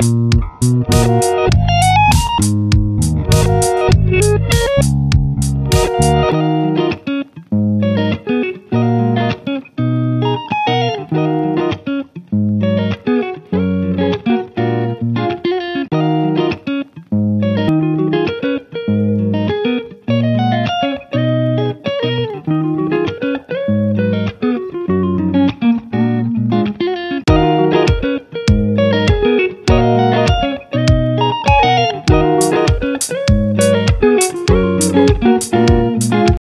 Música